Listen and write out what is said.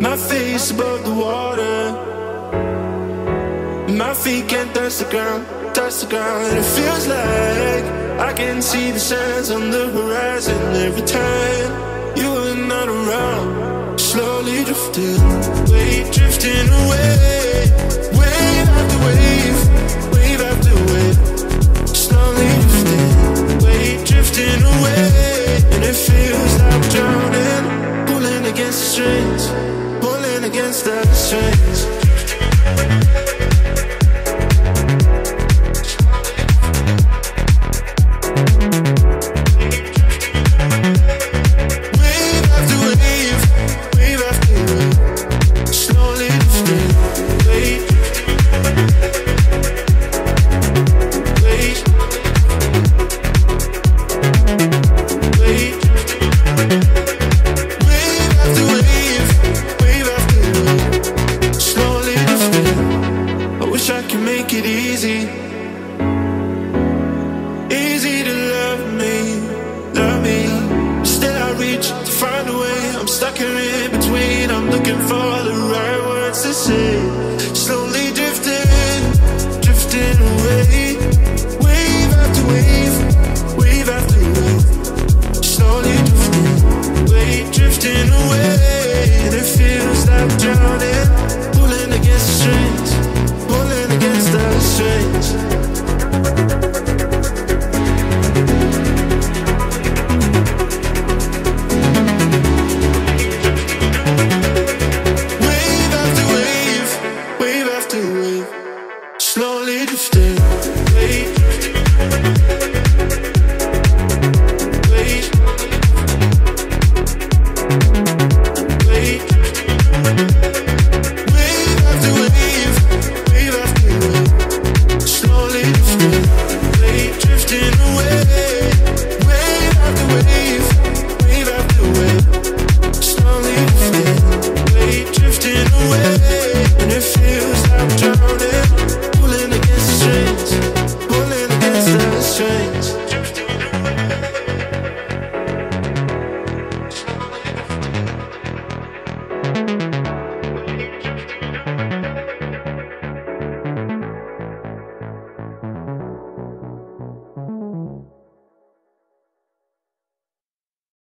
My face above the water. My feet can't touch the ground, touch the ground. It feels like I can see the sands on the horizon every time you are not around. Slowly drifting, away, drifting away, wave after wave, wave after wave. Slowly drifting, away, drifting away, and it feels like drowning, pulling against the pulling against the strings. easy. Easy to love me, love me. Still, I reach to find a way. I'm stuck here in between. I'm looking for the right words to say. Slowly drifting, drifting away. Wave after wave, wave after wave. Slowly drifting, wave drifting away. And it feels like drowning.